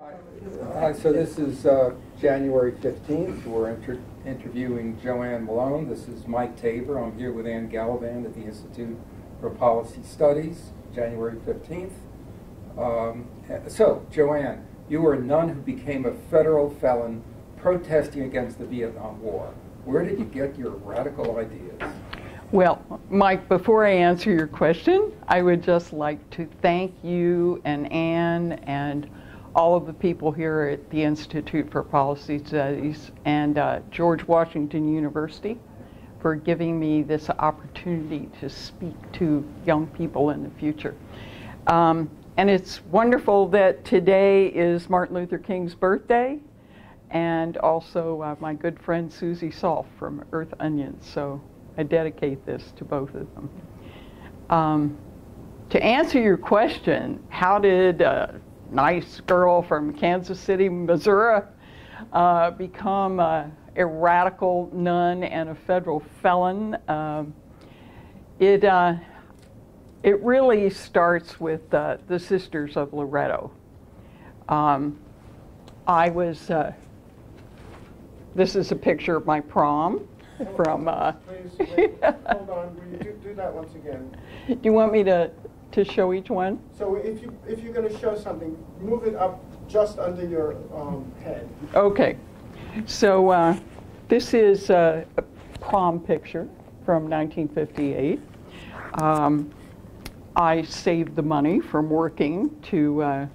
Hi, so this is uh, January 15th. We're inter interviewing Joann Malone. This is Mike Tabor. I'm here with Ann Gallivan at the Institute for Policy Studies, January 15th. Um, so, Joann, you were a nun who became a federal felon protesting against the Vietnam War. Where did you get your radical ideas? Well, Mike, before I answer your question, I would just like to thank you and Ann and all of the people here at the Institute for Policy Studies and uh, George Washington University for giving me this opportunity to speak to young people in the future. Um, and it's wonderful that today is Martin Luther King's birthday and also uh, my good friend Susie Solf from Earth Onions. So I dedicate this to both of them. Um, to answer your question, how did a nice girl from Kansas City, Missouri, uh, become a, a, radical nun and a federal felon? Um, it, uh, it really starts with uh, the Sisters of Loretto. Um, I was, uh, this is a picture of my prom from. Uh, Please, wait, hold on, will you do, do that once again? Do you want me to, to show each one? So if you, if you're gonna show something, move it up just under your, um, head. Okay. So uh, this is uh, a prom picture from 1958. Um, I saved the money from working to, uh,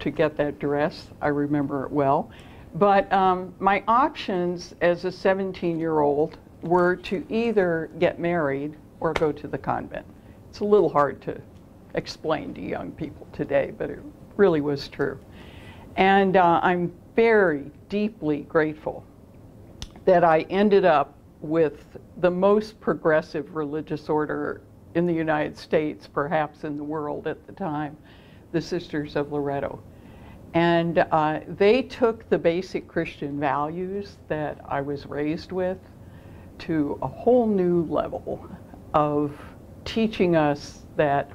to get that dress. I remember it well. But um, my options as a 17 year old were to either get married or go to the convent. It's a little hard to explain to young people today, but it really was true. And uh, I'm very deeply grateful that I ended up with the most progressive religious order in the United States, perhaps in the world at the time, the Sisters of Loretto. And uh, they took the basic Christian values that I was raised with to a whole new level of teaching us that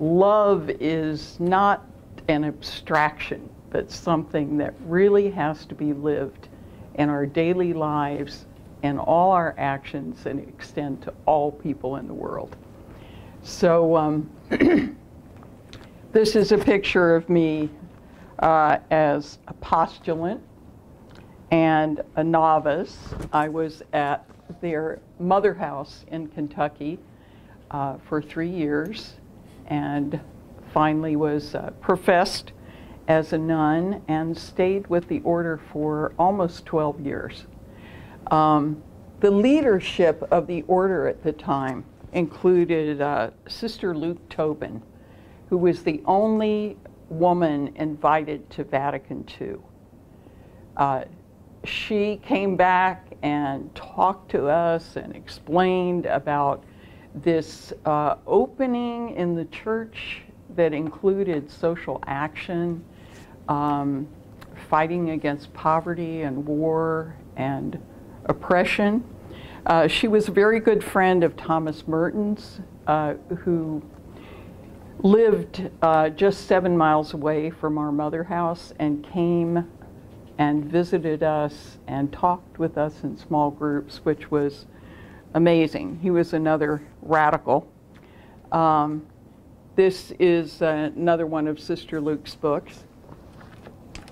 love is not an abstraction, but something that really has to be lived in our daily lives and all our actions and extend to all people in the world. So um, this is a picture of me uh, as a postulant and a novice. I was at their mother house in Kentucky uh, for three years and finally was uh, professed as a nun and stayed with the order for almost 12 years. Um, the leadership of the order at the time included uh, Sister Luke Tobin, who was the only woman invited to Vatican II. Uh, she came back and talked to us and explained about this uh, opening in the church that included social action, um, fighting against poverty and war and oppression. Uh, she was a very good friend of Thomas Merton's, uh, who lived uh, just seven miles away from our mother house and came and visited us and talked with us in small groups, which was amazing. He was another radical. Um, this is another one of Sister Luke's books.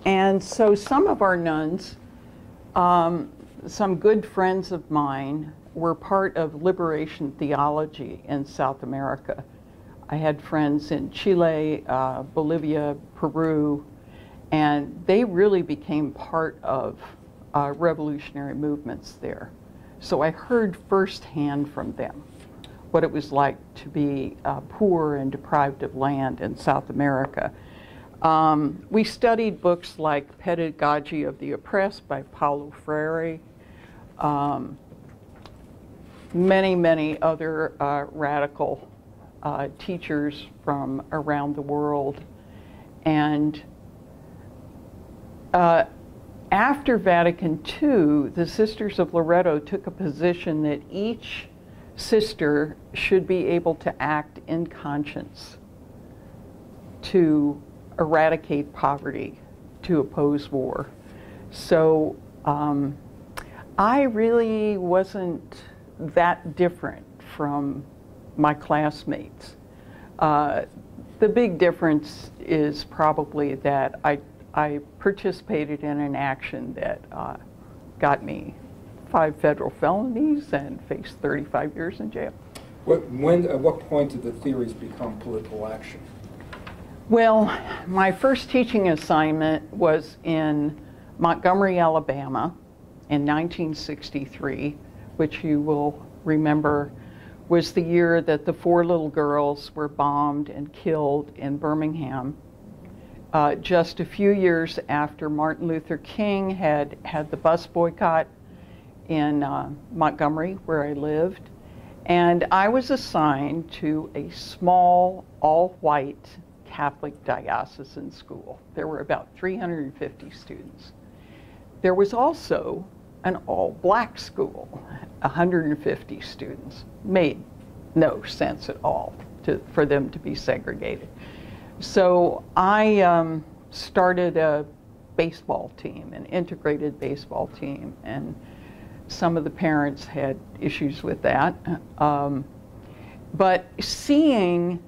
And so some of our nuns, um, some good friends of mine, were part of liberation theology in South America. I had friends in Chile, uh, Bolivia, Peru, and they really became part of uh, revolutionary movements there. So I heard firsthand from them what it was like to be uh, poor and deprived of land in South America. Um, we studied books like Pedagogy of the Oppressed by Paulo Freire, um, many, many other uh, radical uh, teachers from around the world. And uh, after Vatican II, the Sisters of Loretto took a position that each sister should be able to act in conscience to eradicate poverty, to oppose war. So um, I really wasn't that different from my classmates. Uh, the big difference is probably that I, I participated in an action that uh, got me five federal felonies and faced 35 years in jail. What, when, at what point did the theories become political action? Well, my first teaching assignment was in Montgomery, Alabama in 1963, which you will remember was the year that the four little girls were bombed and killed in Birmingham. Uh, just a few years after Martin Luther King had had the bus boycott in uh, Montgomery, where I lived. And I was assigned to a small, all white Catholic diocesan school. There were about 350 students. There was also an all black school, 150 students. Made no sense at all to, for them to be segregated. So I um, started a baseball team, an integrated baseball team, and some of the parents had issues with that. Um, but seeing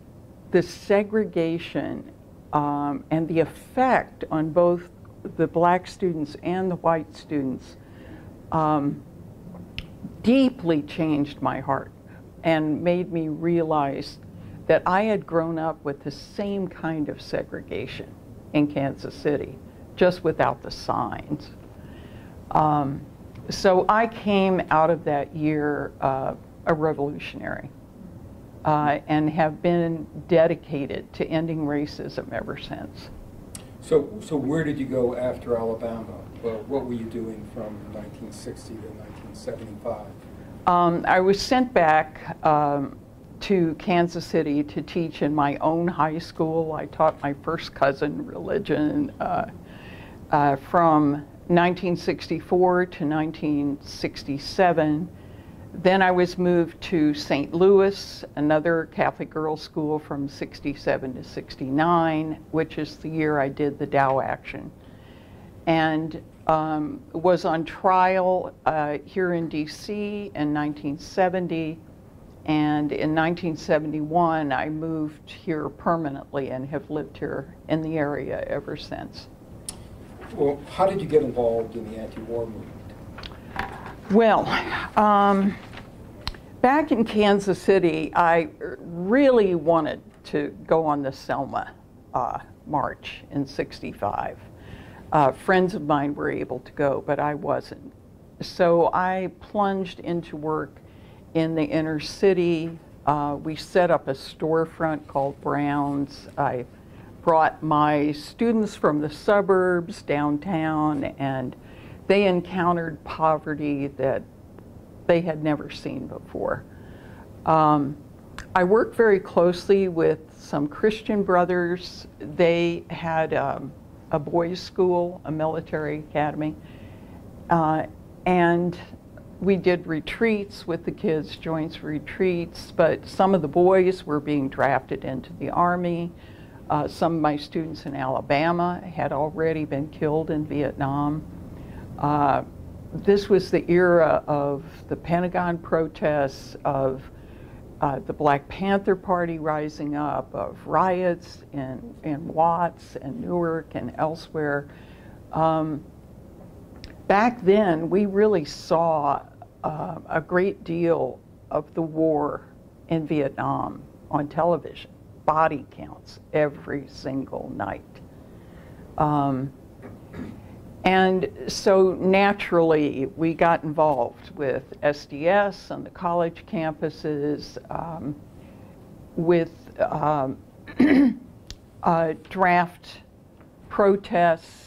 the segregation um, and the effect on both the black students and the white students um, deeply changed my heart and made me realize that I had grown up with the same kind of segregation in Kansas City, just without the signs. Um, so I came out of that year uh, a revolutionary uh, and have been dedicated to ending racism ever since. So, so where did you go after Alabama? Well, what were you doing from 1960 to 1975? Um, I was sent back um, to Kansas City to teach in my own high school. I taught my first cousin religion uh, uh, from 1964 to 1967. Then I was moved to St. Louis, another Catholic girls' school from 67 to 69, which is the year I did the Dow action. And um, was on trial uh, here in DC in 1970. And in 1971, I moved here permanently and have lived here in the area ever since. Well, how did you get involved in the anti-war movement? Well, um, back in Kansas City, I really wanted to go on the Selma uh, March in 65. Uh, friends of mine were able to go, but I wasn't. So I plunged into work in the inner city. Uh, we set up a storefront called Brown's. I brought my students from the suburbs downtown and they encountered poverty that they had never seen before. Um, I worked very closely with some Christian brothers. They had um, a boys' school, a military academy, uh, and we did retreats with the kids, joints retreats, but some of the boys were being drafted into the Army. Uh, some of my students in Alabama had already been killed in Vietnam. Uh, this was the era of the Pentagon protests, of uh, the Black Panther Party rising up, of riots in, in Watts and Newark and elsewhere. Um, back then, we really saw uh, a great deal of the war in Vietnam on television, body counts every single night. Um, and so naturally, we got involved with SDS on the college campuses, um, with um, uh, draft protests.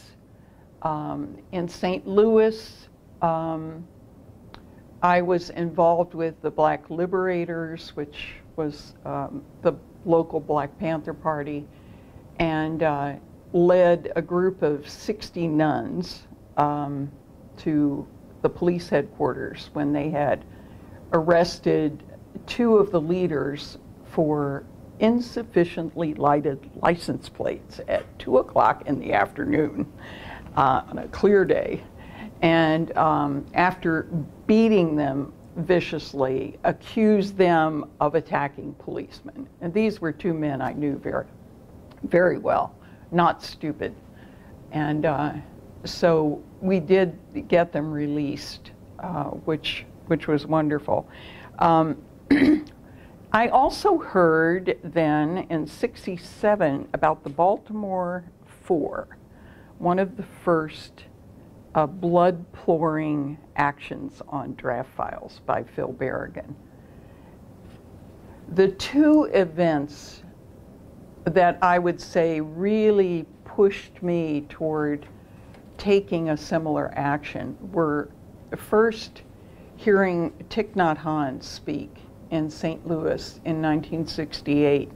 Um, in St. Louis, um, I was involved with the Black Liberators, which was um, the local Black Panther Party, and uh, led a group of 60 nuns um, to the police headquarters when they had arrested two of the leaders for insufficiently lighted license plates at 2 o'clock in the afternoon uh, on a clear day. And um, after beating them viciously, accused them of attacking policemen. And these were two men I knew very, very well, not stupid. And uh, so we did get them released, uh, which, which was wonderful. Um, I also heard then in 67 about the Baltimore Four, one of the first uh, blood pouring actions on draft files by Phil Berrigan. The two events that I would say really pushed me toward taking a similar action were first hearing Thich Nhat Hanh speak in St. Louis in 1968.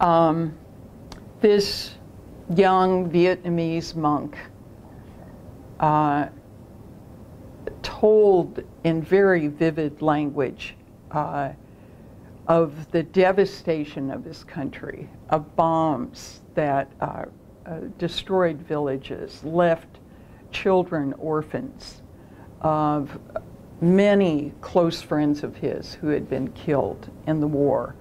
Um, this young Vietnamese monk uh, told in very vivid language uh, of the devastation of his country, of bombs that uh, uh destroyed villages, left children orphans, of many close friends of his who had been killed in the war,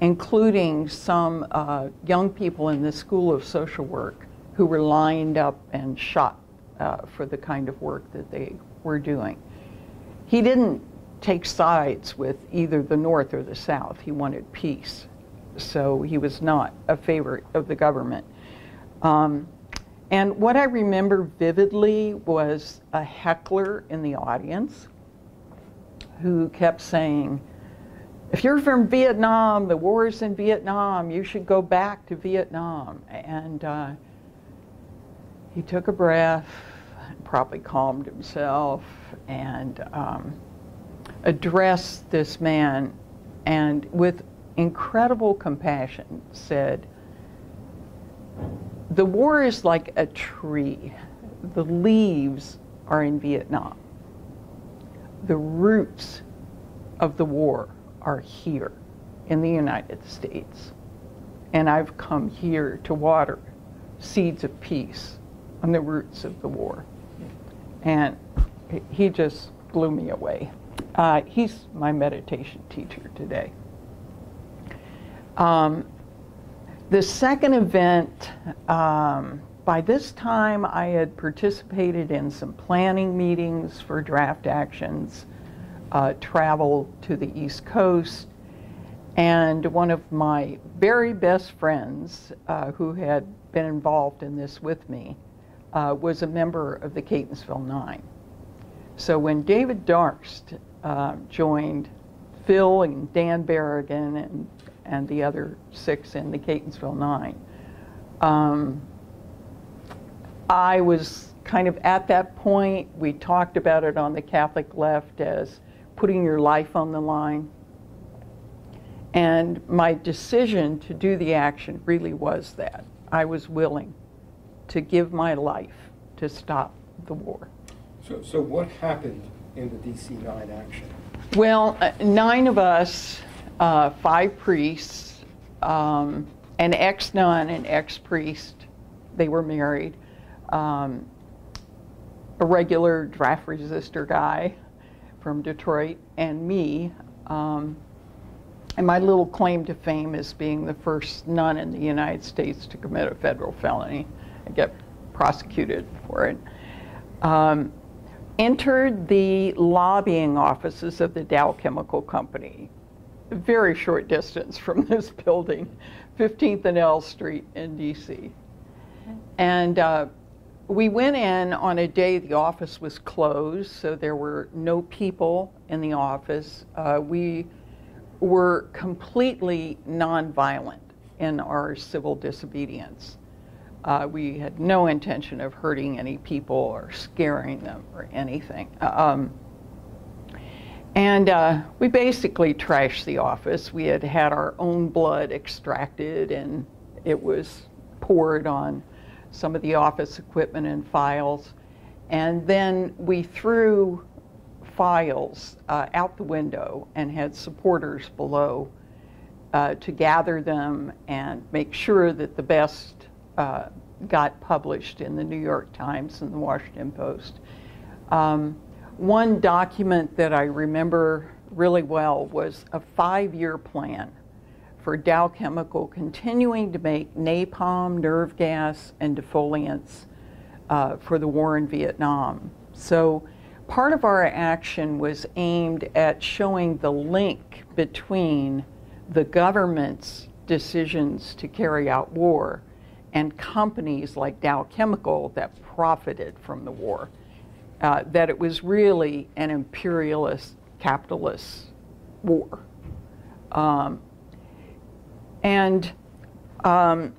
including some uh, young people in the School of Social Work who were lined up and shot uh, for the kind of work that they were doing. He didn't take sides with either the North or the South. He wanted peace. So he was not a favorite of the government. Um, and what I remember vividly was a heckler in the audience who kept saying, if you're from Vietnam, the war is in Vietnam, you should go back to Vietnam. And uh, he took a breath, probably calmed himself, and um, addressed this man and with incredible compassion said, the war is like a tree. The leaves are in Vietnam the roots of the war are here in the United States. And I've come here to water seeds of peace on the roots of the war. And he just blew me away. Uh, he's my meditation teacher today. Um, the second event um, by this time, I had participated in some planning meetings for draft actions, uh, travel to the East Coast, and one of my very best friends uh, who had been involved in this with me uh, was a member of the Catonsville Nine. So when David Darst uh, joined Phil and Dan Berrigan and, and the other six in the Catonsville Nine, um, I was kind of at that point, we talked about it on the Catholic left as putting your life on the line. And my decision to do the action really was that. I was willing to give my life to stop the war. So, so what happened in the DC 9 action? Well, uh, nine of us, uh, five priests, um, an ex nun, an ex priest, they were married, um, a regular draft resistor guy from Detroit, and me. Um, and my little claim to fame is being the first nun in the United States to commit a federal felony get prosecuted for it. Um, entered the lobbying offices of the Dow Chemical Company, a very short distance from this building, 15th and L Street in DC. And uh, we went in on a day the office was closed, so there were no people in the office. Uh, we were completely nonviolent in our civil disobedience. Uh, we had no intention of hurting any people or scaring them or anything. Um, and uh, we basically trashed the office. We had had our own blood extracted and it was poured on some of the office equipment and files. And then we threw files uh, out the window and had supporters below uh, to gather them and make sure that the best uh, got published in the New York Times and the Washington Post. Um, one document that I remember really well was a five year plan for Dow Chemical continuing to make napalm, nerve gas, and defoliants uh, for the war in Vietnam. So part of our action was aimed at showing the link between the government's decisions to carry out war and companies like Dow Chemical that profited from the war. Uh, that it was really an imperialist capitalist war. Um, and um,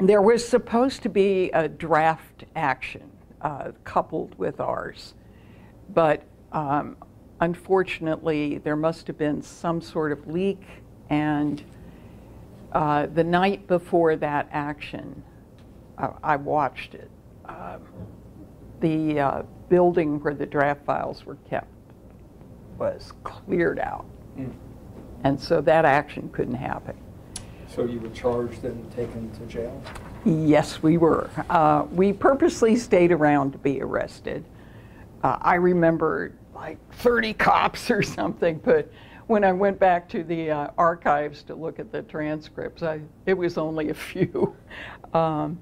there was supposed to be a draft action uh, coupled with ours, but um, unfortunately, there must have been some sort of leak, and uh, the night before that action, uh, I watched it. Um, the uh, building where the draft files were kept was cleared out. Mm. And so that action couldn't happen. So you were charged and taken to jail? Yes, we were. Uh, we purposely stayed around to be arrested. Uh, I remember like 30 cops or something, but when I went back to the uh, archives to look at the transcripts, I, it was only a few. Um,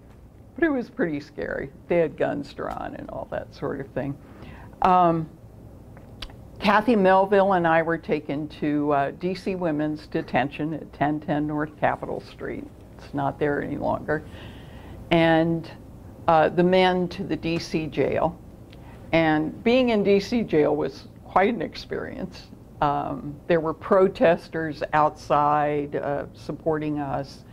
but it was pretty scary. They had guns drawn and all that sort of thing. Um, Kathy Melville and I were taken to uh, DC Women's Detention at 1010 North Capitol Street. It's not there any longer. And uh, the men to the DC jail. And being in DC jail was quite an experience. Um, there were protesters outside uh, supporting us.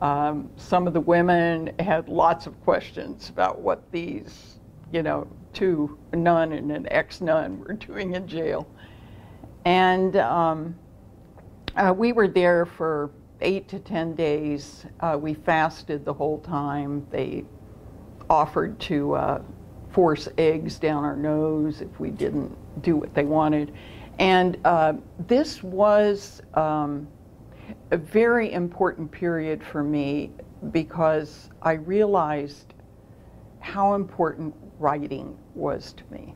Um, some of the women had lots of questions about what these, you know, two, nun and an ex-nun, were doing in jail. And um, uh, we were there for eight to 10 days. Uh, we fasted the whole time. They offered to uh, force eggs down our nose if we didn't do what they wanted. And uh, this was um, a very important period for me because I realized how important writing was to me.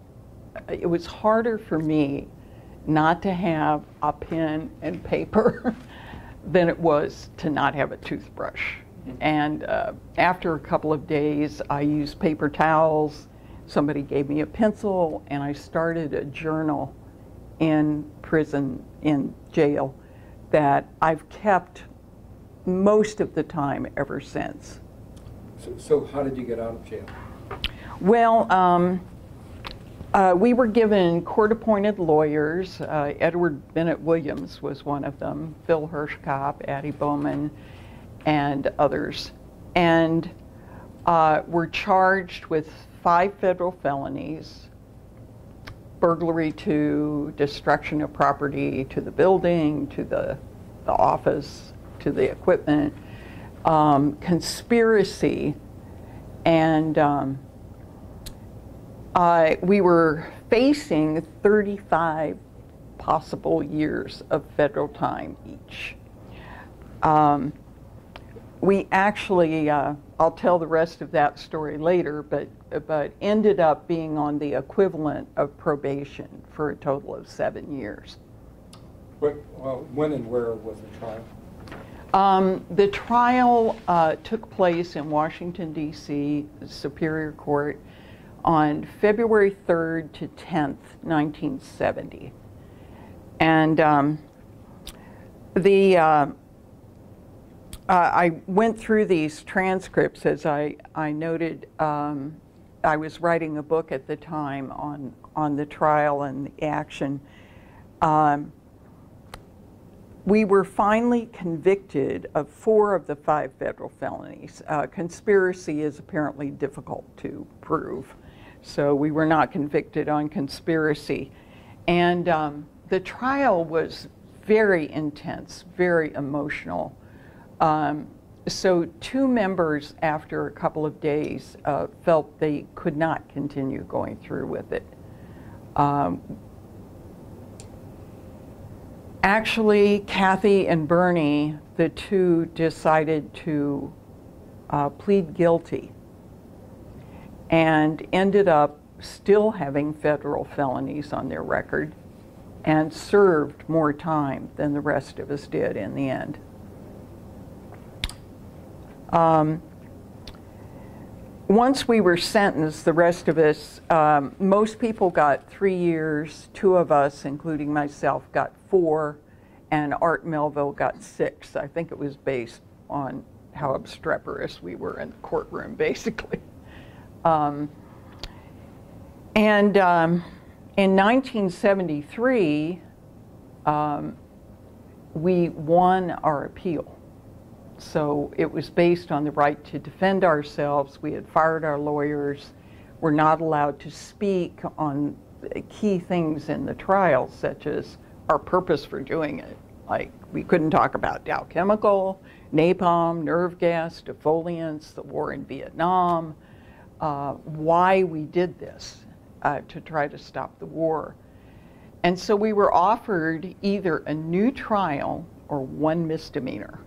It was harder for me not to have a pen and paper than it was to not have a toothbrush. And uh, after a couple of days, I used paper towels. Somebody gave me a pencil, and I started a journal in prison, in jail, that I've kept most of the time ever since. So, so how did you get out of jail? Well, um, uh, we were given court-appointed lawyers. Uh, Edward Bennett Williams was one of them, Phil Hirschkop, Addie Bowman, and others. And uh, were charged with five federal felonies, burglary to destruction of property to the building, to the, the office, to the equipment, um, conspiracy, and um, we were facing 35 possible years of federal time each. Um, we actually, uh, I'll tell the rest of that story later, but, but ended up being on the equivalent of probation for a total of seven years. What, well, when and where was the trial? Um, the trial uh, took place in Washington, D.C., Superior Court, on February 3rd to 10th, 1970. And um, the uh, uh, I went through these transcripts as I, I noted. Um, I was writing a book at the time on, on the trial and the action. Um, we were finally convicted of four of the five federal felonies. Uh, conspiracy is apparently difficult to prove, so we were not convicted on conspiracy. And um, the trial was very intense, very emotional. Um, so two members, after a couple of days, uh, felt they could not continue going through with it. Um, Actually, Kathy and Bernie, the two decided to uh, plead guilty and ended up still having federal felonies on their record and served more time than the rest of us did in the end. Um, once we were sentenced, the rest of us, um, most people got three years. Two of us, including myself, got four, and Art Melville got six. I think it was based on how obstreperous we were in the courtroom, basically. Um, and um, in 1973, um, we won our appeal. So it was based on the right to defend ourselves. We had fired our lawyers. We're not allowed to speak on key things in the trial, such as our purpose for doing it. Like, we couldn't talk about Dow Chemical, napalm, nerve gas, defoliants, the war in Vietnam, uh, why we did this uh, to try to stop the war. And so we were offered either a new trial or one misdemeanor.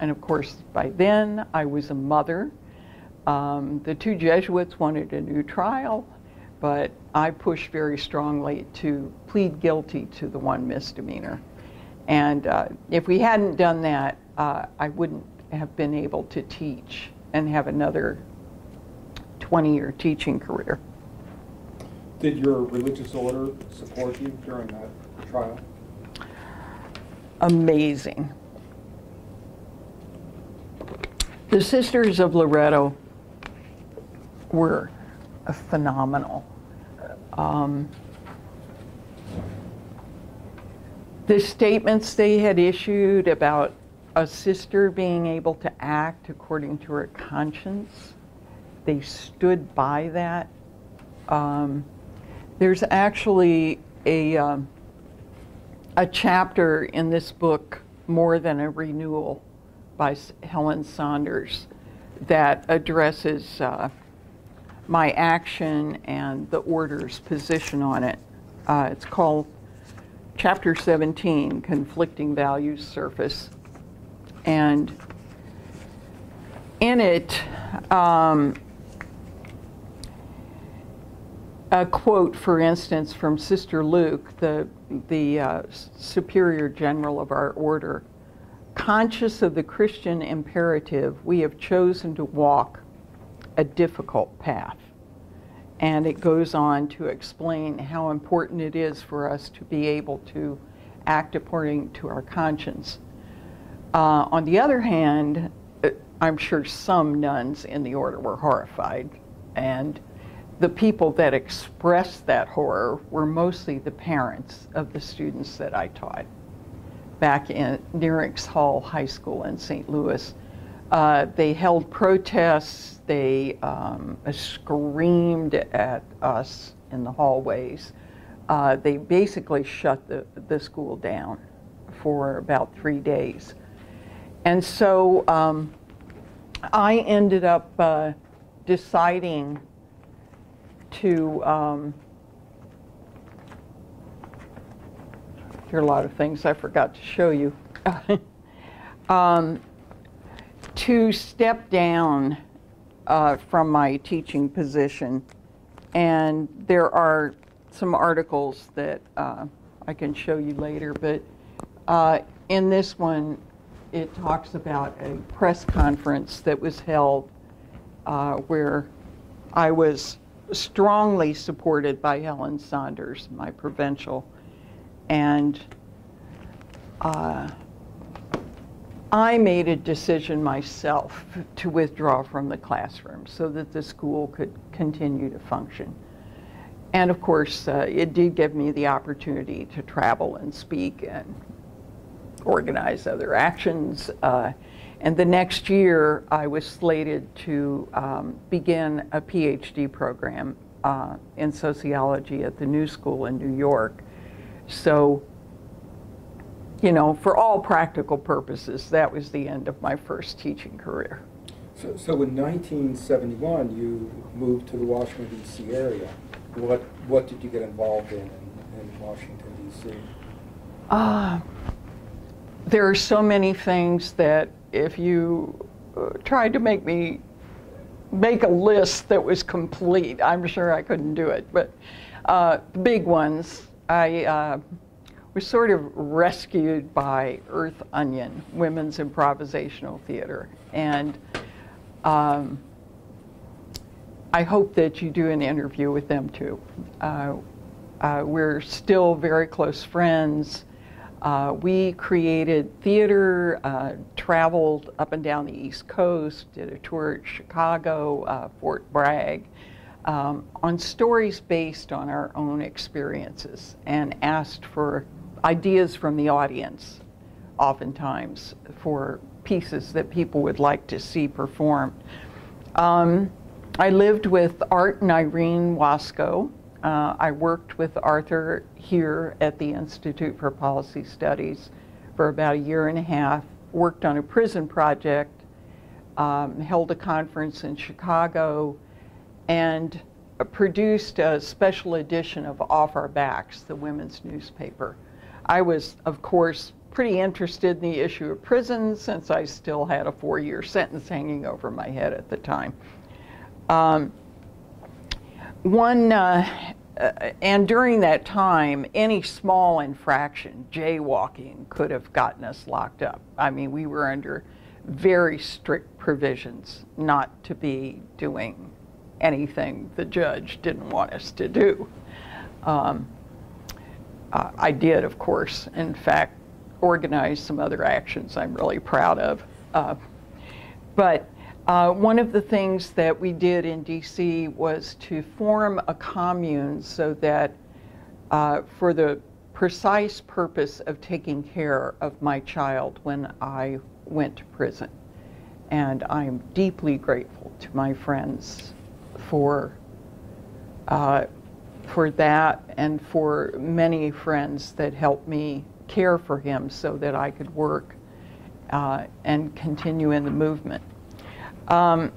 And of course, by then I was a mother. Um, the two Jesuits wanted a new trial, but I pushed very strongly to plead guilty to the one misdemeanor. And uh, if we hadn't done that, uh, I wouldn't have been able to teach and have another 20 year teaching career. Did your religious order support you during that trial? Amazing. The Sisters of Loretto were phenomenal. Um, the statements they had issued about a sister being able to act according to her conscience, they stood by that. Um, there's actually a, um, a chapter in this book, More Than a Renewal, by Helen Sanders that addresses uh, my action and the order's position on it. Uh, it's called Chapter 17 Conflicting Values Surface. And in it, um, a quote, for instance, from Sister Luke, the, the uh, superior general of our order, conscious of the Christian imperative, we have chosen to walk a difficult path. And it goes on to explain how important it is for us to be able to act according to our conscience. Uh, on the other hand, uh, I'm sure some nuns in the order were horrified, and the people that expressed that horror were mostly the parents of the students that I taught back in Nerinx Hall High School in St. Louis. Uh, they held protests, they um, screamed at us in the hallways. Uh, they basically shut the, the school down for about three days. And so um, I ended up uh, deciding to um, There are a lot of things I forgot to show you. um, to step down uh, from my teaching position, and there are some articles that uh, I can show you later, but uh, in this one, it talks about a press conference that was held uh, where I was strongly supported by Helen Sanders, my provincial and uh, I made a decision myself to withdraw from the classroom so that the school could continue to function. And of course, uh, it did give me the opportunity to travel and speak and organize other actions. Uh, and the next year, I was slated to um, begin a PhD program uh, in sociology at the New School in New York. So, you know, for all practical purposes, that was the end of my first teaching career. So, so in 1971, you moved to the Washington, D.C. area. What, what did you get involved in in, in Washington, D.C.? Uh, there are so many things that if you uh, tried to make me make a list that was complete, I'm sure I couldn't do it. But uh, the big ones, I uh, was sort of rescued by Earth Onion, Women's Improvisational Theater. And um, I hope that you do an interview with them too. Uh, uh, we're still very close friends. Uh, we created theater, uh, traveled up and down the East Coast, did a tour at Chicago, uh, Fort Bragg, um, on stories based on our own experiences and asked for ideas from the audience, oftentimes, for pieces that people would like to see performed. Um, I lived with Art and Irene Wasco, uh, I worked with Arthur here at the Institute for Policy Studies for about a year and a half, worked on a prison project, um, held a conference in Chicago, and produced a special edition of Off Our Backs, the women's newspaper. I was, of course, pretty interested in the issue of prisons since I still had a four year sentence hanging over my head at the time. Um, one, uh, uh, and during that time, any small infraction, jaywalking, could have gotten us locked up. I mean, we were under very strict provisions not to be doing anything the judge didn't want us to do. Um, uh, I did, of course, in fact, organize some other actions I'm really proud of. Uh, but uh, one of the things that we did in DC was to form a commune so that uh, for the precise purpose of taking care of my child when I went to prison. And I'm deeply grateful to my friends for, uh, for that and for many friends that helped me care for him so that I could work uh, and continue in the movement. Um,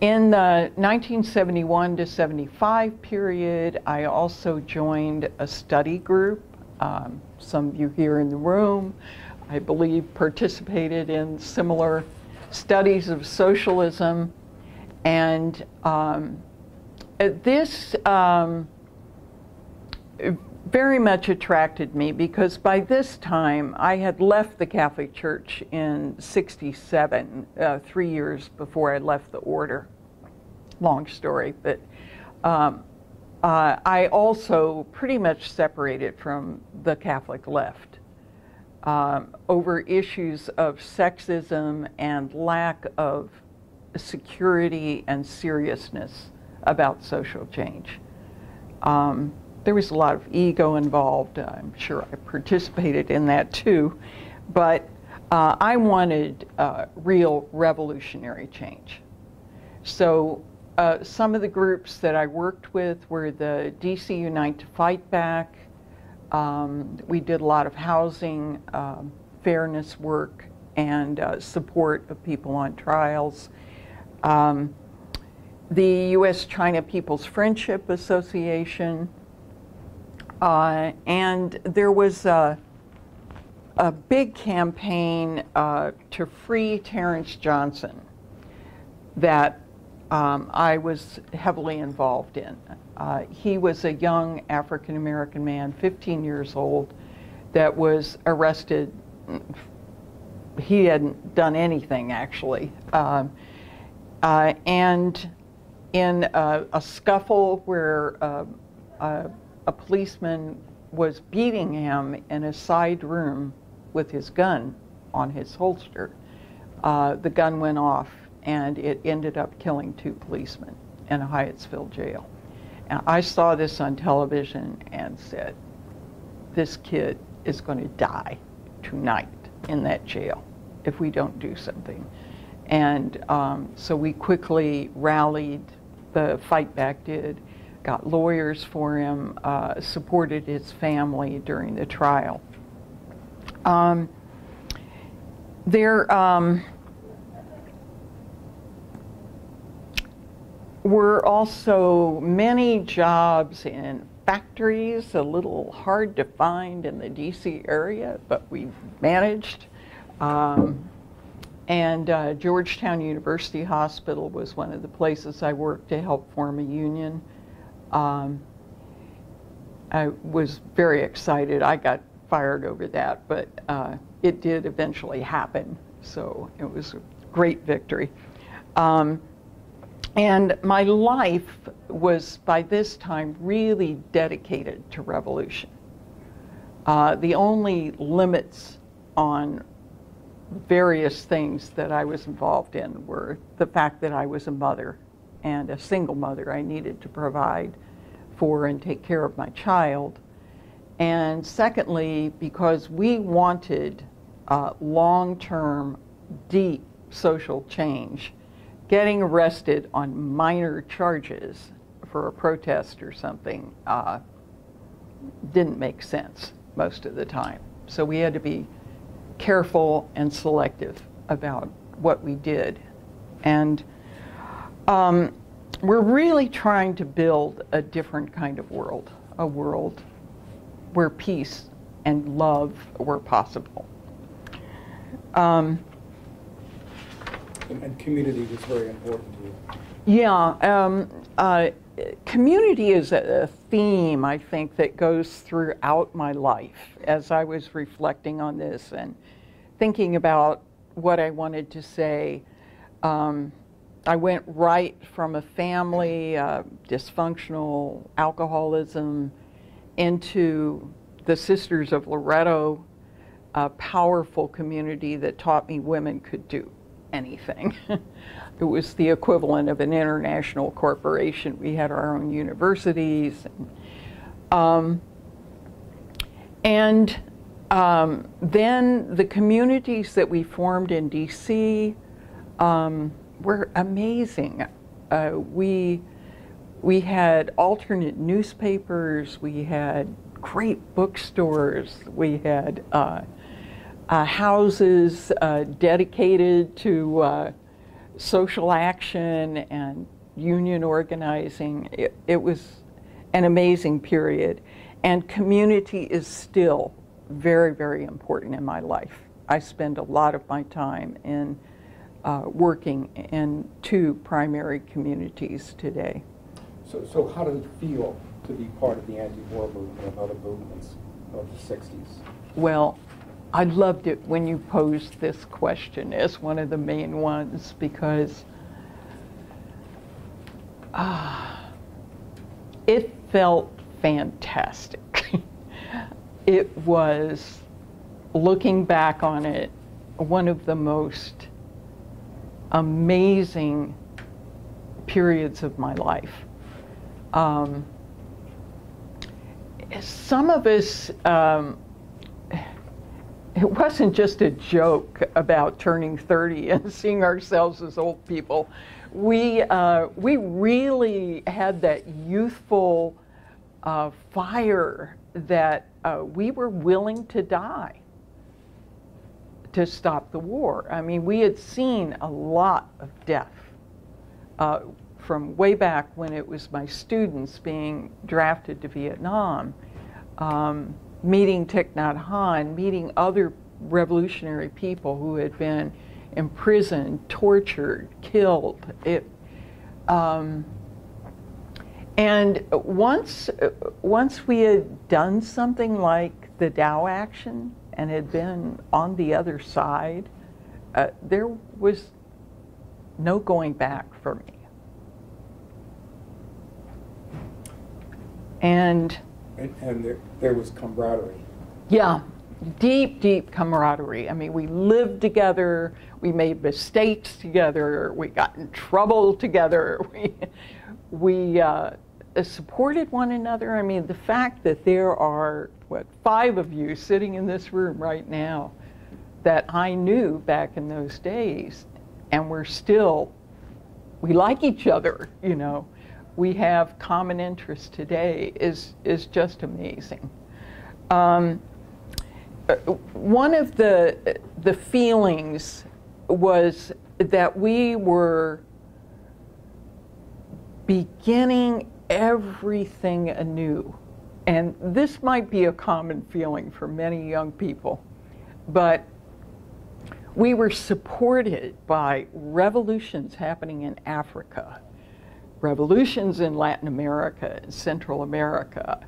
in the 1971 to 75 period, I also joined a study group. Um, some of you here in the room, I believe, participated in similar studies of socialism. And um, this um, very much attracted me because by this time I had left the Catholic Church in 67, uh, three years before I left the order. Long story, but um, uh, I also pretty much separated from the Catholic left um, over issues of sexism and lack of security and seriousness about social change. Um, there was a lot of ego involved. I'm sure I participated in that too. But uh, I wanted uh, real revolutionary change. So uh, some of the groups that I worked with were the DC Unite to Fight Back. Um, we did a lot of housing, um, fairness work, and uh, support of people on trials. Um, the U.S. China People's Friendship Association, uh, and there was a, a big campaign uh, to free Terrence Johnson that um, I was heavily involved in. Uh, he was a young African American man, 15 years old, that was arrested. He hadn't done anything actually. Um, uh, and in a, a, scuffle where uh, a policeman was beating him in a side room with his gun on his holster. Uh, the gun went off and it ended up killing two policemen in a Hyattsville jail. And I saw this on television and said, this kid is going to die tonight in that jail if we don't do something. And um, so we quickly rallied, the fight back did, got lawyers for him, uh, supported his family during the trial. Um, there um, were also many jobs in factories, a little hard to find in the DC area, but we managed. Um, and uh, Georgetown University Hospital was one of the places I worked to help form a union. Um, I was very excited. I got fired over that, but uh, it did eventually happen. So it was a great victory. Um, and my life was by this time really dedicated to revolution. Uh, the only limits on various things that I was involved in were the fact that I was a mother and a single mother. I needed to provide for and take care of my child. And secondly, because we wanted uh, long term, deep social change, getting arrested on minor charges for a protest or something uh, didn't make sense most of the time. So we had to be careful and selective about what we did. And um, we're really trying to build a different kind of world, a world where peace and love were possible. Um, And, and community was very important to you. yeah, um, uh, community is a, a theme, I think, that goes throughout my life as I was reflecting on this and thinking about what I wanted to say. Um, I went right from a family, uh, dysfunctional alcoholism, into the Sisters of Loretto, a powerful community that taught me women could do anything. it was the equivalent of an international corporation. We had our own universities. Um, and um, then the communities that we formed in DC um, were amazing. Uh, we, we had alternate newspapers, we had great bookstores, we had uh, uh, houses uh, dedicated to uh, social action and union organizing. It, it was an amazing period. And community is still very, very important in my life. I spend a lot of my time in uh, working in two primary communities today. So, so how did it feel to be part of the anti-war movement and other movements of the 60s? Well, I loved it when you posed this question as one of the main ones because uh, it felt fantastic. it was, looking back on it, one of the most amazing periods of my life. Um, some of us, um, it wasn't just a joke about turning 30 and seeing ourselves as old people. We, uh, we really had that youthful uh, fire that uh, we were willing to die to stop the war. I mean, we had seen a lot of death uh, from way back when it was my students being drafted to Vietnam, um, meeting Thich Nhat Hanh, meeting other revolutionary people who had been imprisoned, tortured, killed. It, um, and once, once we had done something like the Dow action and had been on the other side, uh, there was no going back for me. And, And, and there, there was camaraderie. yeah, deep, deep camaraderie. I mean, we lived together, we made mistakes together, we got in trouble together, we, we uh, supported one another. I mean, the fact that there are, what, five of you sitting in this room right now that I knew back in those days, and we're still, we like each other, you know. We have common interests today is, is just amazing. Um, one of the, the feelings was that we were beginning everything anew and this might be a common feeling for many young people, but we were supported by revolutions happening in Africa, revolutions in Latin America, and Central America,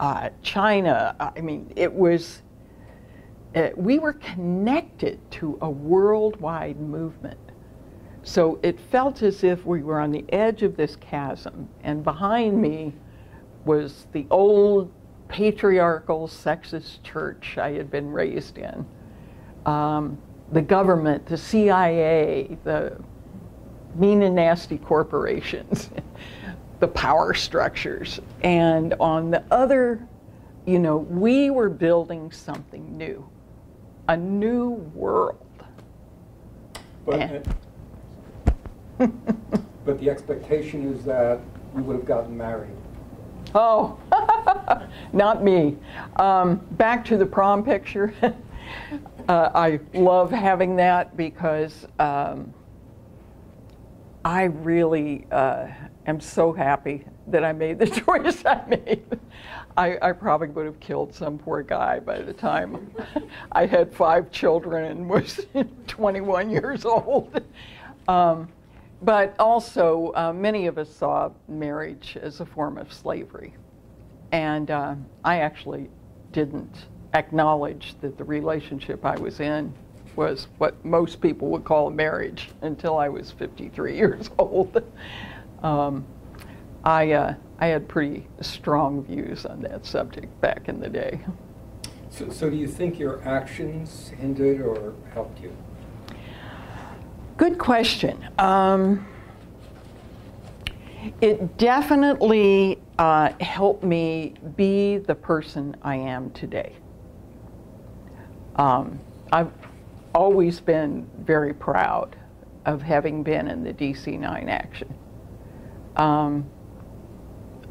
uh, China. I mean, it was, uh, we were connected to a worldwide movement. So it felt as if we were on the edge of this chasm, and behind me was the old patriarchal sexist church I had been raised in. Um, the government, the CIA, the mean and nasty corporations, the power structures. And on the other, you know, we were building something new, a new world. But, And- but the expectation is that you would have gotten married. Oh, not me. Um, back to the prom picture. uh, I love having that because um, I really uh, am so happy that I made the choice I made. I, I probably would have killed some poor guy by the time I had five children and was 21 years old. Um, but also, uh, many of us saw marriage as a form of slavery. And uh, I actually didn't acknowledge that the relationship I was in was what most people would call a marriage until I was 53 years old. Um, I, uh, I had pretty strong views on that subject back in the day. So, so do you think your actions hindered or helped you? Good question. Um, it definitely uh, helped me be the person I am today. Um, I've always been very proud of having been in the DC 9 action. Um,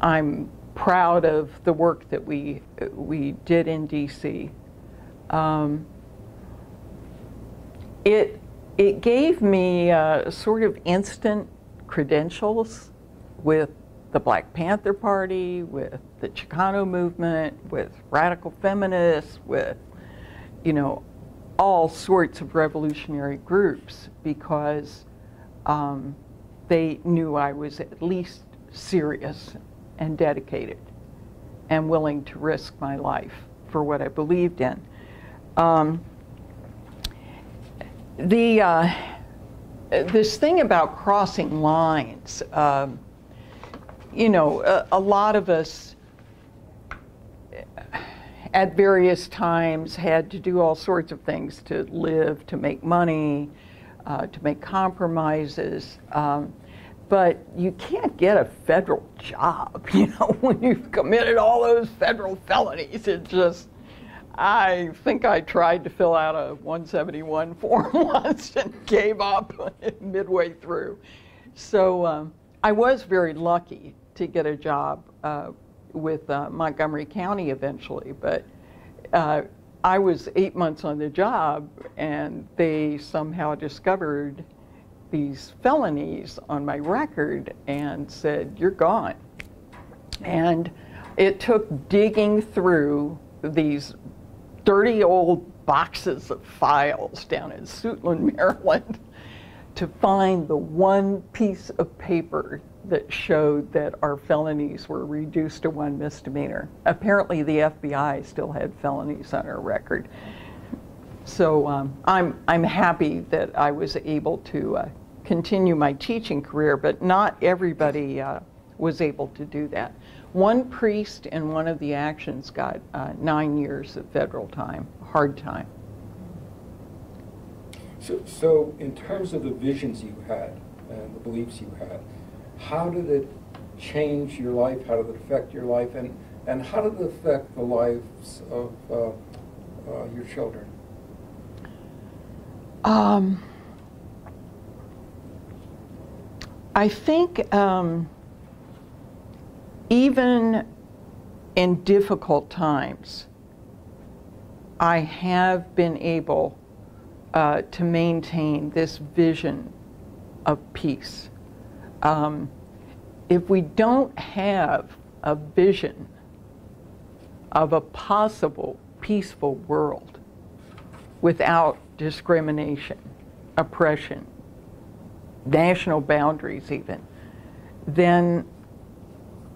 I'm proud of the work that we, we did in DC. Um, it, it gave me uh, sort of instant credentials with the Black Panther Party, with the Chicano movement, with radical feminists, with, you know, all sorts of revolutionary groups because um, they knew I was at least serious and dedicated and willing to risk my life for what I believed in. Um, the uh, this thing about crossing lines, um, you know, a, a, lot of us at various times had to do all sorts of things to live, to make money, uh, to make compromises. Um, but you can't get a federal job, you know, when you've committed all those federal felonies. It just, I think I tried to fill out a 171 form once and gave up midway through. So um, I was very lucky to get a job uh, with uh, Montgomery County eventually, but uh, I was eight months on the job and they somehow discovered these felonies on my record and said, You're gone. And it took digging through these dirty old boxes of files down in Suitland, Maryland, to find the one piece of paper that showed that our felonies were reduced to one misdemeanor. Apparently, the FBI still had felonies on our record. So um, I'm, I'm happy that I was able to uh, continue my teaching career, but not everybody uh, was able to do that. One priest in one of the actions got uh, nine years of federal time, hard time. So, so, in terms of the visions you had and the beliefs you had, how did it change your life? How did it affect your life? And, and how did it affect the lives of uh, uh, your children? Um, I think um, even in difficult times, I have been able uh, to maintain this vision of peace. Um, if we don't have a vision of a possible peaceful world without discrimination, oppression, national boundaries, even, then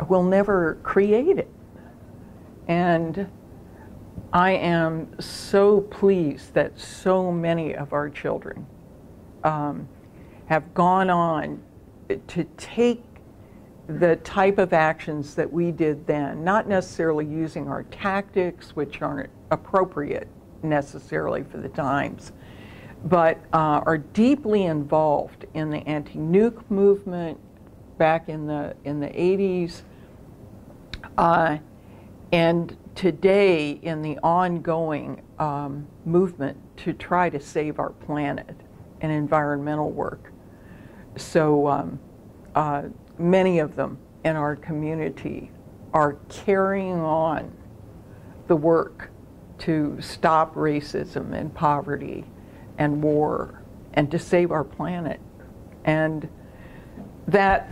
we'll never create it. And I am so pleased that so many of our children um, have gone on to take the type of actions that we did then, not necessarily using our tactics, which aren't appropriate necessarily for the times, but uh, are deeply involved in the anti-nuke movement back in the in the 80s, uh, and today in the ongoing um, movement to try to save our planet and environmental work. So um, uh, many of them in our community are carrying on the work to stop racism and poverty and war and to save our planet. And that,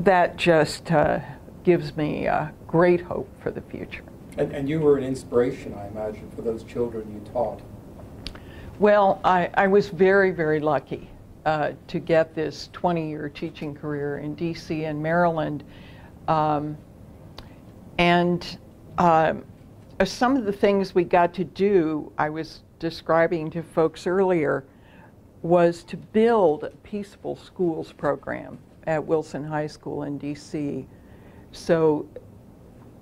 that just uh, gives me uh, great hope for the future. And, and you were an inspiration, I imagine, for those children you taught. Well, I, I was very, very lucky uh, to get this 20 year teaching career in DC and Maryland. Um, and um, some of the things we got to do, I was describing to folks earlier, was to build a peaceful schools program at Wilson High School in DC. So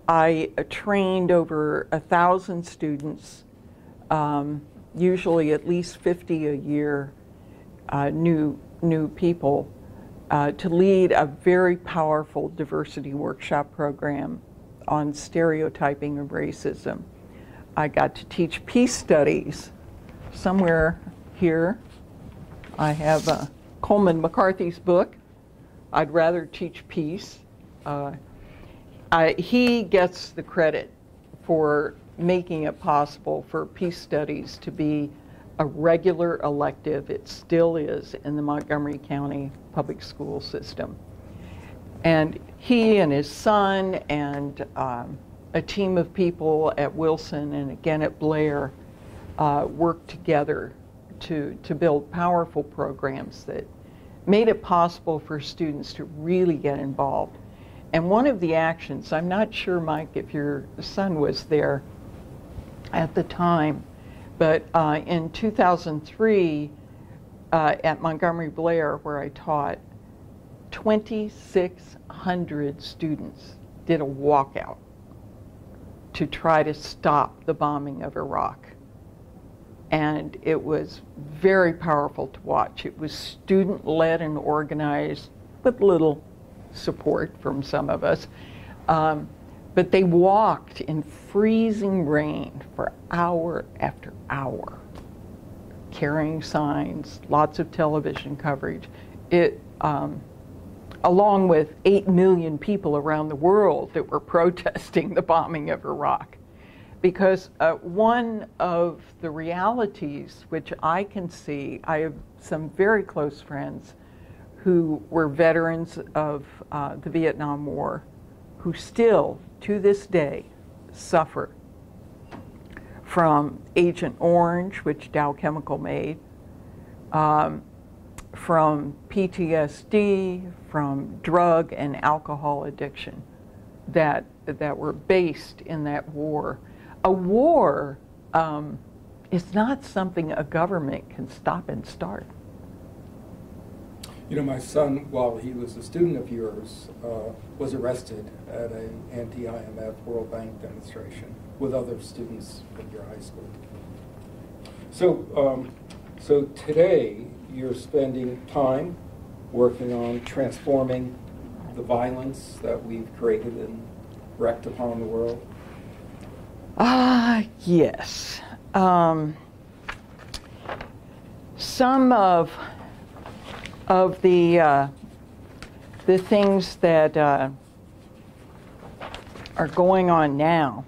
I trained over a thousand students, um, usually at least 50 a year, uh, new, new people, uh, to lead a very powerful diversity workshop program on stereotyping of racism. I got to teach peace studies somewhere here. I have uh, Colman McCarthy's book, I'd Rather Teach Peace. Uh, I, he gets the credit for making it possible for peace studies to be a regular elective. It still is in the Montgomery County public school system. And he and his son and um, a team of people at Wilson and again at Blair uh, worked together to, to build powerful programs that made it possible for students to really get involved. And one of the actions, I'm not sure, Mike, if your son was there at the time, but uh, in 2003 uh, at Montgomery Blair, where I taught, 2,600 students did a walkout to try to stop the bombing of Iraq. And it was very powerful to watch. It was student led and organized with little support from some of us. Um, but they walked in freezing rain for hour after hour, carrying signs, lots of television coverage. It, um, along with 8 million people around the world that were protesting the bombing of Iraq. Because uh, one of the realities which I can see, I have some very close friends who were veterans of uh, the Vietnam War, who still, to this day, suffer from Agent Orange, which Dow Chemical made, um, from PTSD, from drug and alcohol addiction that, that were based in that war. A war um, is not something a government can stop and start. You know, my son, while he was a student of yours, uh, was arrested at an anti-IMF World Bank demonstration with other students at your high school. So, um, so today you're spending time working on transforming the violence that we've created and wreaked upon the world. Ah, yes. Um, some of of the uh, the things that uh, are going on now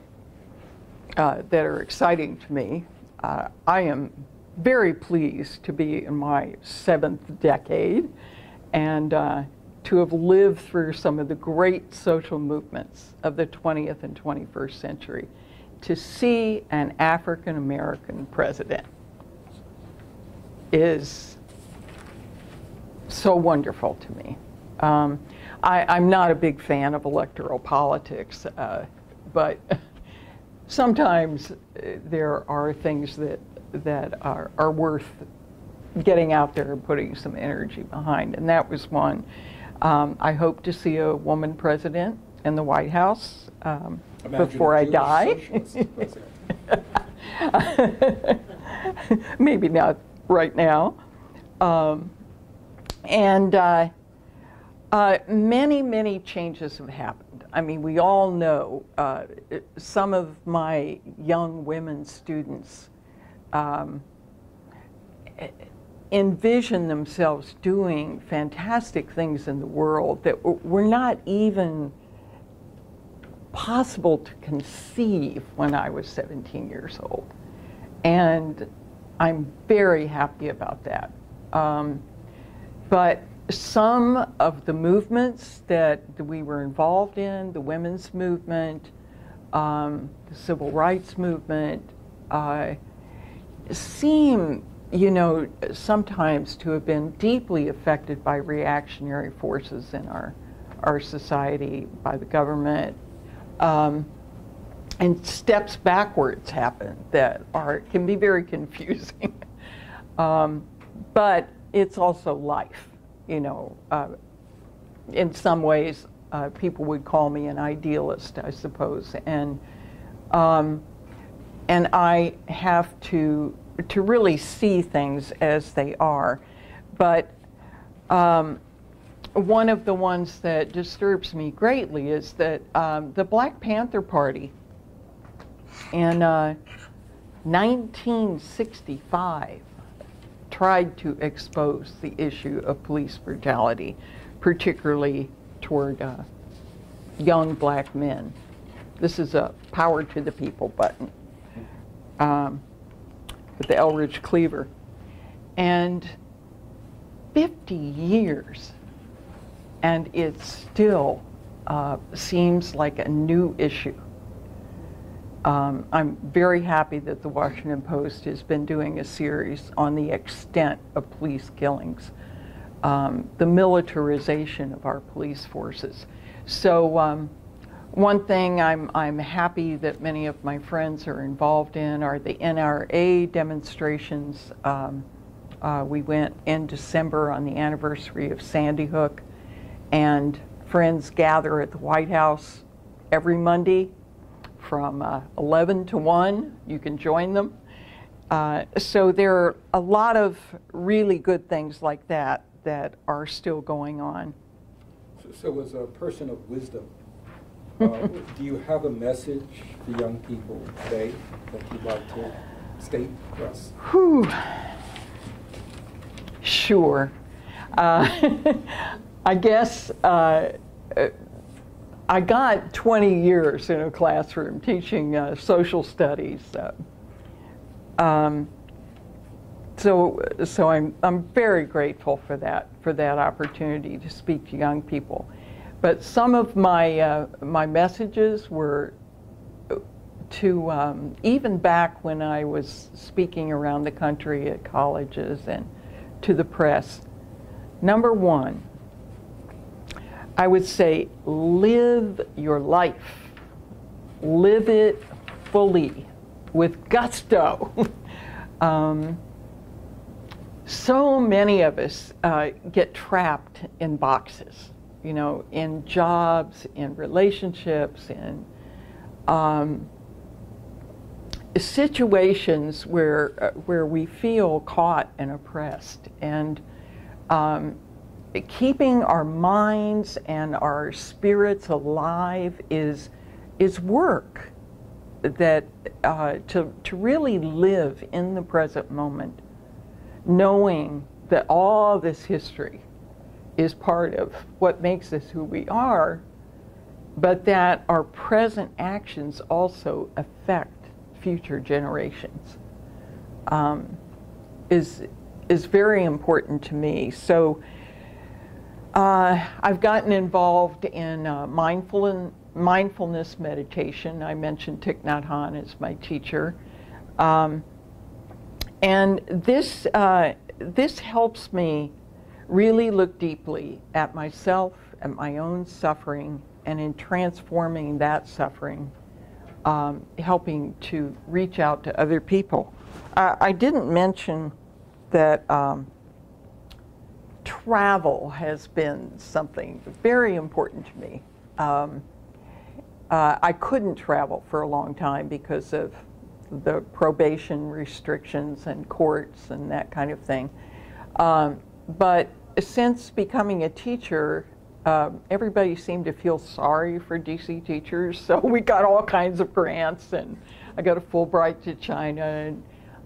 uh, that are exciting to me. Uh, I am very pleased to be in my seventh decade and uh, to have lived through some of the great social movements of the 20th and 21st century. to see an African American president is so wonderful to me. Um, I, I'm not a big fan of electoral politics, uh, but sometimes uh, there are things that that are, are worth getting out there and putting some energy behind, and that was one. Um, I hope to see a woman president in the White House um, before I die. Maybe not right now. Um, and uh, uh, many, many changes have happened. I mean, we all know uh, some of my young women students um, envision themselves doing fantastic things in the world that were not even possible to conceive when I was 17 years old. And I'm very happy about that. Um, but some of the movements that we were involved in, the women's movement, um, the civil rights movement, uh, seem, you know, sometimes to have been deeply affected by reactionary forces in our, our society, by the government. Um, and steps backwards happen that are can be very confusing. um, but it's also life, you know. Uh, in some ways, uh, people would call me an idealist, I suppose, and um, and I have to to really see things as they are. But um, one of the ones that disturbs me greatly is that um, the Black Panther Party in uh, 1965 tried to expose the issue of police brutality, particularly toward uh, young black men. This is a power to the people button um, with the Eldridge Cleaver. And 50 years, and it still uh, seems like a new issue. Um, I'm very happy that the Washington Post has been doing a series on the extent of police killings, um, the militarization of our police forces. So, um, one thing I'm, I'm happy that many of my friends are involved in are the NRA demonstrations. Um, uh, we went in December on the anniversary of Sandy Hook, and friends gather at the White House every Monday from uh, 11 to 1. You can join them. Uh, so there are a lot of really good things like that that are still going on. So- So as a person of wisdom, uh, do you have a message for young people today that you'd like to state for us? Whew. Sure. Uh, I guess uh, uh, I got 20 years in a classroom teaching uh, social studies. Um, so, so I'm, I'm very grateful for that, for that opportunity to speak to young people. But some of my, uh, my messages were to um, even back when I was speaking around the country at colleges and to the press. Number one, I would say live your life, live it fully with gusto. um, so many of us uh, get trapped in boxes, you know, in jobs, in relationships, in um, situations where uh, where we feel caught and oppressed, and um, keeping our minds and our spirits alive is is work that uh, to to really live in the present moment, knowing that all this history is part of what makes us who we are, but that our present actions also affect future generations um, is is very important to me. So uh, I've gotten involved in uh, mindful mindfulness meditation. I mentioned Thich Nhat Hanh as my teacher. Um, and this, uh, this helps me really look deeply at myself, at my own suffering, and in transforming that suffering, um, helping to reach out to other people. Uh, I didn't mention that um, travel has been something very important to me. Um, uh, I couldn't travel for a long time because of the probation restrictions and courts and that kind of thing. Um, but since becoming a teacher, uh, everybody seemed to feel sorry for DC teachers, so we got all kinds of grants, and I got a Fulbright to China, and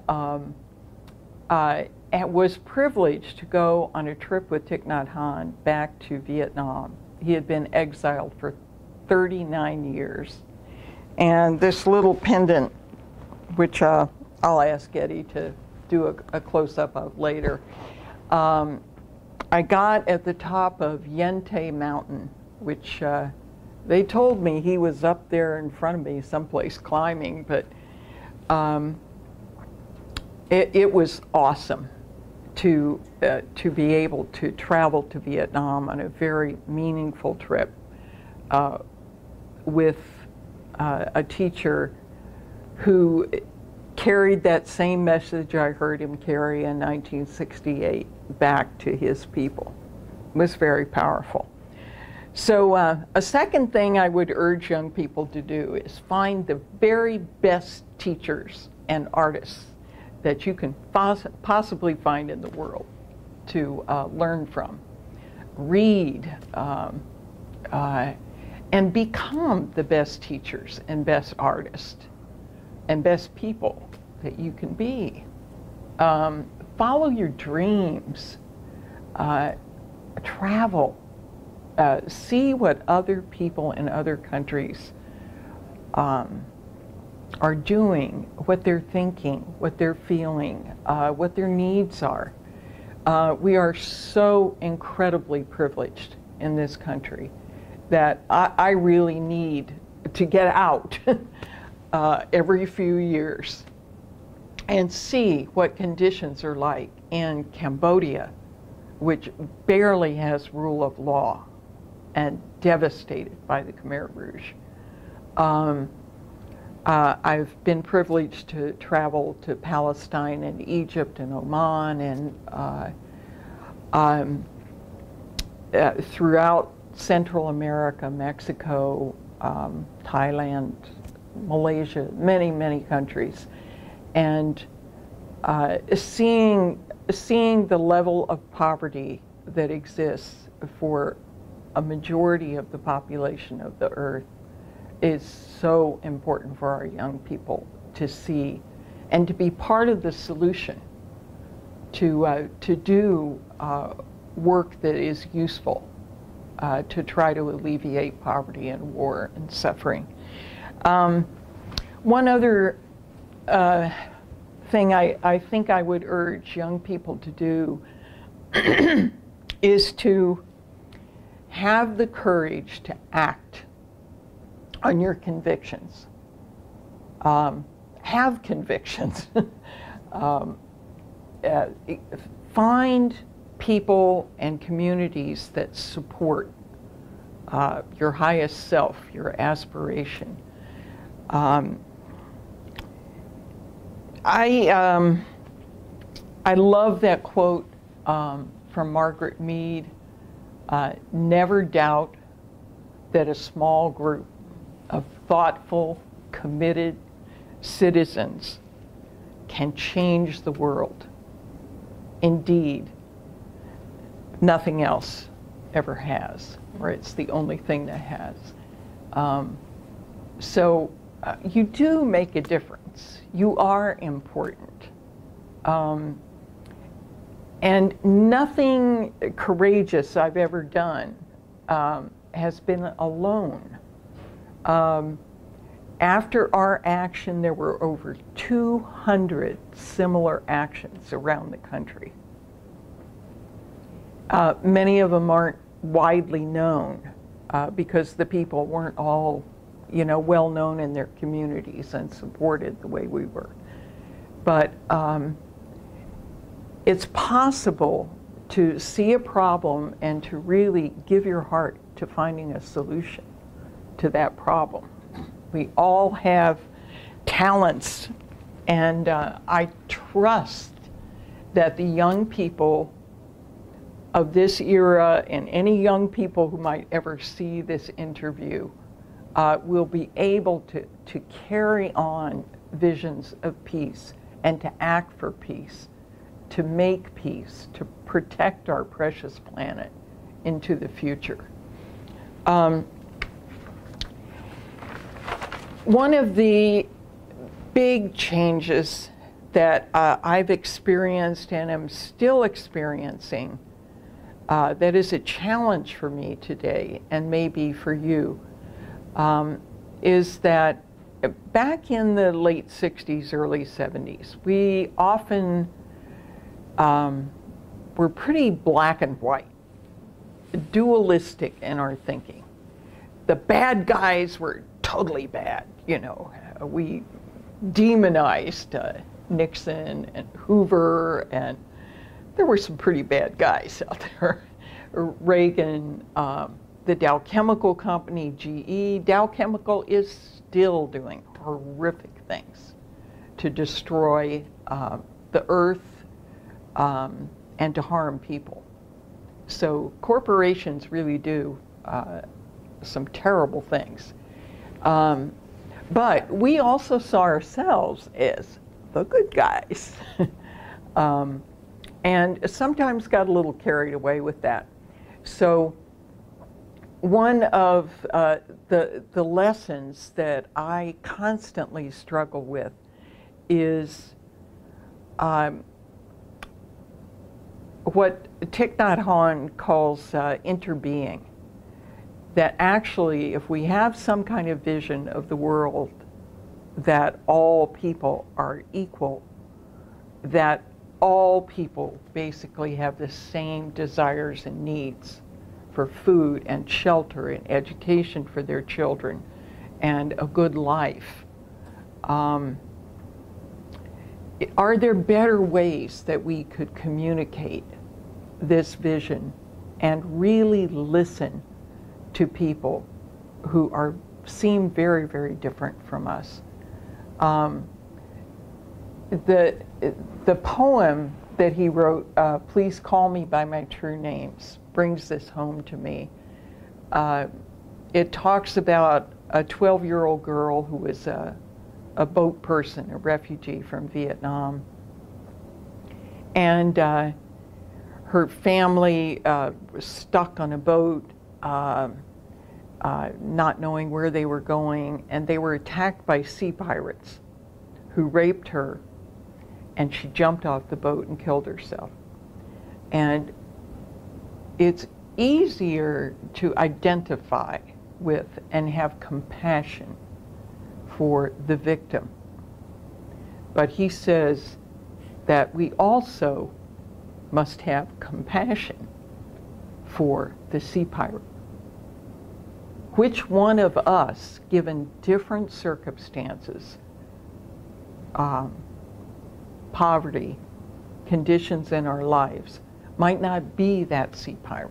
um, and was privileged to go on a trip with Thich Nhat Hanh back to Vietnam. He had been exiled for 39 years. And this little pendant, which uh, I'll ask Eddie to do a, a close up of later, um, I got at the top of Yen Tu Mountain, which uh, they told me he was up there in front of me, someplace climbing, but um, it, it, was awesome to, uh, to be able to travel to Vietnam on a very meaningful trip. Uh, with uh, a teacher who carried that same message I heard him carry in 1968 back to his people. It was very powerful. So uh, a second thing I would urge young people to do is find the very best teachers and artists that you can poss possibly find in the world to uh, learn from. Read, um, uh, and become the best teachers and best artists and best people that you can be. Um, follow your dreams, uh, travel, uh, see what other people in other countries um, are doing, what they're thinking, what they're feeling, uh, what their needs are. Uh, we are so incredibly privileged in this country that I, I really need to get out uh, every few years and see what conditions are like in Cambodia, which barely has rule of law and devastated by the Khmer Rouge. Um, uh, I've been privileged to travel to Palestine and Egypt and Oman and uh, um, uh, throughout Central America, Mexico, um, Thailand, Malaysia, many, many countries. And uh, seeing, seeing the level of poverty that exists for a majority of the population of the earth is so important for our young people to see and to be part of the solution to, uh, to do uh, work that is useful uh, to try to alleviate poverty and war and suffering. Um, one other uh, thing I, I think I would urge young people to do is to have the courage to act on your convictions. Um, have convictions. um, uh, find people and communities that support uh, your highest self, your aspiration. Um, I, um, I love that quote um, from Margaret Mead uh, never doubt that a small group of thoughtful, committed citizens can change the world. Indeed, nothing else ever has, or it's the only thing that has. Um, so uh, you do make a difference. You are important. Um, and nothing courageous I've ever done um, has been alone. Um, after our action, there were over 200 similar actions around the country. Uh, many of them aren't widely known. uh, because the people weren't all, you know, well known in their communities and supported the way we were. But um, it's possible to see a problem and to really give your heart to finding a solution to that problem. We all have talents, and uh, I trust that the young people of this era and any young people who might ever see this interview uh, will be able to, to carry on visions of peace and to act for peace, to make peace, to protect our precious planet into the future. Um, one of the big changes that uh, I've experienced and am still experiencing uh, that is a challenge for me today and maybe for you um, is that back in the late 60s, early 70s, we often um, were pretty black and white, dualistic in our thinking. The bad guys were totally bad, you know. We demonized uh, Nixon and Hoover and there were some pretty bad guys out there. Reagan, um, the Dow Chemical Company, GE. Dow Chemical is still doing horrific things to destroy uh, the earth um, and to harm people. So corporations really do uh, some terrible things. Um, but we also saw ourselves as the good guys. um, and sometimes got a little carried away with that. So one of uh, the, the lessons that I constantly struggle with is um, what Thich Nhat Hanh calls uh, interbeing. That actually, if we have some kind of vision of the world that all people are equal, that all people basically have the same desires and needs for food and shelter and education for their children and a good life. Um, are there better ways that we could communicate this vision and really listen to people who are seem very, very different from us? Um, the, the poem that he wrote, uh, Please Call Me by My True Names, brings this home to me. Uh, it talks about a 12 year old girl who was a, a, boat person, a refugee from Vietnam. And uh, her family uh, was stuck on a boat, um, uh, not knowing where they were going, and they were attacked by sea pirates who raped her and she jumped off the boat and killed herself. And it's easier to identify with and have compassion for the victim. But he says that we also must have compassion for the sea pirate. Which one of us, given different circumstances, um, poverty, conditions in our lives, might not be that sea pirate.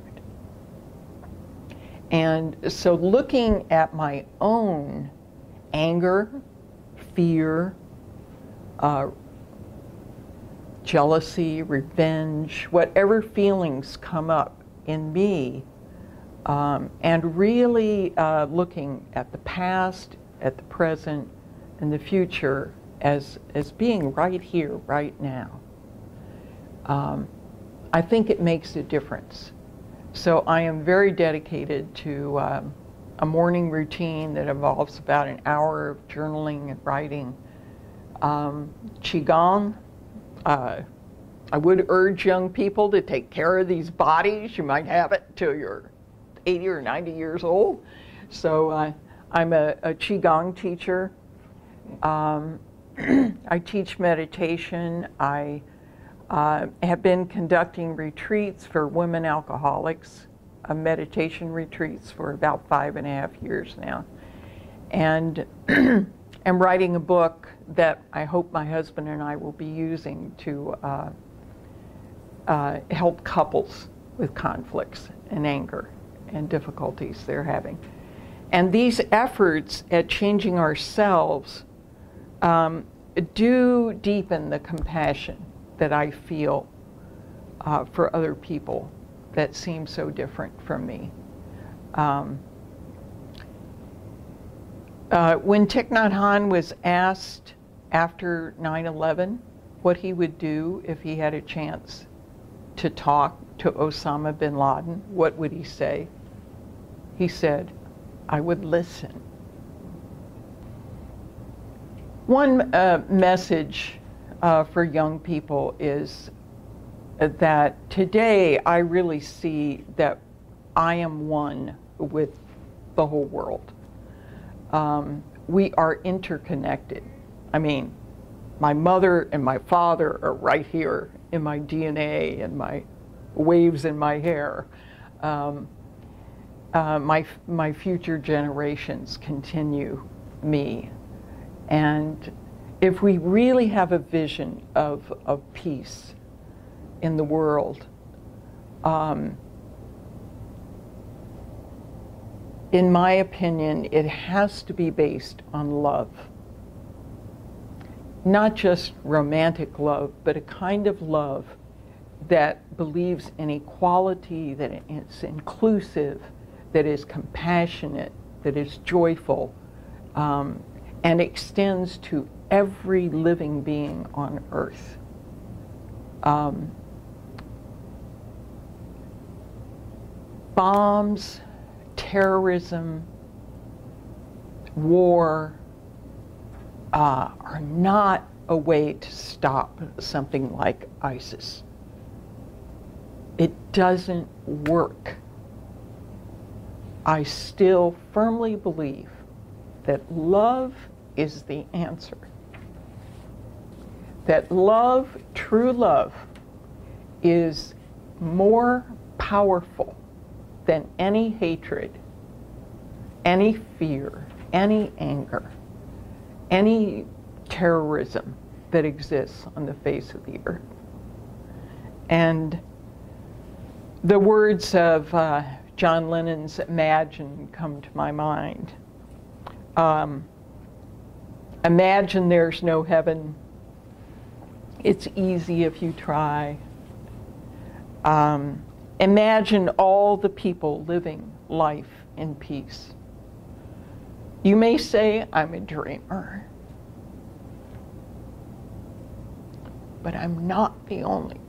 And so looking at my own anger, fear, uh, jealousy, revenge, whatever feelings come up in me, um, and really uh, looking at the past, at the present, and the future as, as being right here, right now, um, I think it makes a difference. So I am very dedicated to um, a morning routine that involves about an hour of journaling and writing. Um, Qigong, uh, I would urge young people to take care of these bodies. You might have it till you're 80 or 90 years old. So uh, I'm a, a Qigong teacher. Um, I teach meditation. I uh, have been conducting retreats for women alcoholics uh, meditation retreats for about five and a half years now. And am writing a book that I hope my husband and I will be using to uh, uh, help couples with conflicts and anger and difficulties they're having. And these efforts at changing ourselves um, do deepen the compassion that I feel uh, for other people that seem so different from me. Um, uh, when Thich Nhat Hanh was asked after 9 11 what he would do if he had a chance to talk to Osama bin Laden, what would he say? He said, I would listen. One uh, message uh, for young people is that today I really see that I am one with the whole world. Um, we are interconnected. I mean, my mother and my father are right here in my DNA and my waves in my hair. Um, uh, my, my future generations continue me. And if we really have a vision of, of peace in the world, um, in my opinion, it has to be based on love. Not just romantic love, but a kind of love that believes in equality, that it's inclusive, that is compassionate, that is joyful, um, and extends to every living being on earth. Um, bombs, terrorism, war uh, are not a way to stop something like ISIS. It doesn't work. I still firmly believe that love is the answer. That love, true love, is more powerful than any hatred, any fear, any anger, any terrorism that exists on the face of the earth. And the words of uh, John Lennon's Imagine come to my mind. Um, imagine there's no heaven. It's easy if you try. Um, imagine all the people living life in peace. You may say, I'm a dreamer. But I'm not the only.